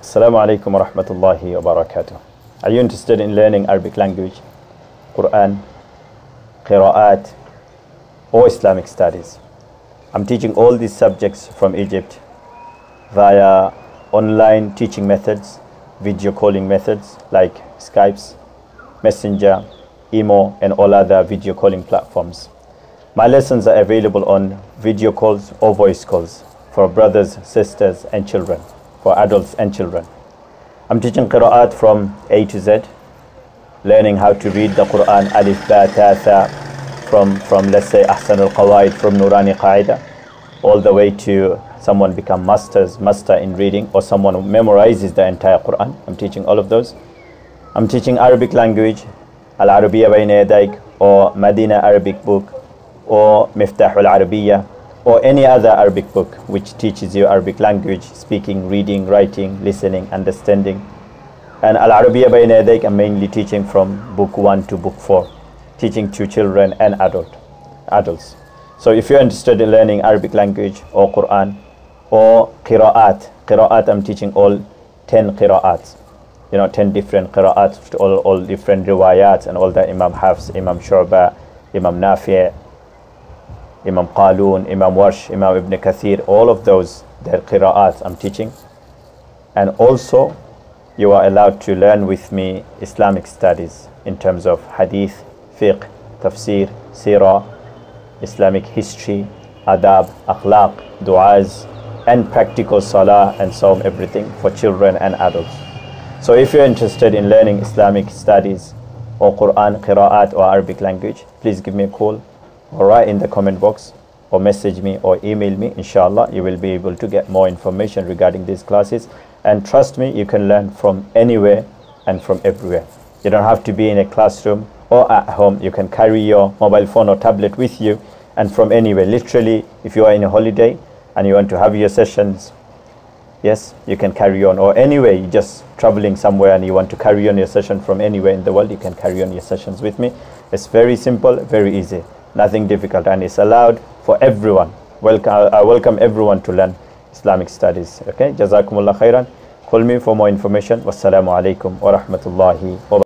Assalamu alaikum wa rahmatullahi wa barakatuh. Are you interested in learning Arabic language, Quran, Qira'at, or Islamic studies? I'm teaching all these subjects from Egypt via online teaching methods, video calling methods like Skypes, Messenger, Imo, and all other video calling platforms. My lessons are available on video calls or voice calls for brothers, sisters, and children, for adults and children. I'm teaching Qira'at from A to Z, learning how to read the Quran, Alif, Ba, Ta, Tha, from, from let's say Ahsan al-Qawaid, from Nurani Qaida, all the way to someone become masters, master in reading, or someone who memorizes the entire Quran. I'm teaching all of those. I'm teaching Arabic language, Al-Arabiya Bayna Yadayk, or Medina Arabic book, or Miftah al-Arabiya, or any other Arabic book which teaches you Arabic language, speaking, reading, writing, listening, understanding. And Al-Arabiya Bayna Yadayk, I'm mainly teaching from book 1 to book 4, teaching to children and adult, adults. So if you're interested in learning Arabic language or Quran or Qira'at, Qira'at I'm teaching all 10 Qira'ats, you know, 10 different Qira'ats, all, all different riwayats and all that Imam Hafs, Imam Shu'ba, Imam Nafi', Imam Qalun, Imam Warsh, Imam Ibn Kathir, all of those, their qira'at I'm teaching. And also you are allowed to learn with me Islamic studies in terms of Hadith, Fiqh, Tafsir, Sirah, Islamic history, adab, akhlaq, du'as, and practical salah and so on, everything for children and adults. So if you're interested in learning Islamic studies or Quran, Qira'at or Arabic language, please give me a call write in the comment box or message me or email me. Inshallah, you will be able to get more information regarding these classes. And trust me, you can learn from anywhere and from everywhere. You don't have to be in a classroom or at home. You can carry your mobile phone or tablet with you and from anywhere. Literally, if you are in a holiday and you want to have your sessions, yes, you can carry on. Or anyway, you're just traveling somewhere and you want to carry on your session from anywhere in the world, you can carry on your sessions with me. It's very simple, very easy, nothing difficult, and it's allowed for everyone. Welcome, I welcome everyone to learn Islamic studies. Okay, Jazakumullah khairan. Call me for more information. Wassalamu alaikum wa rahmatullahi wa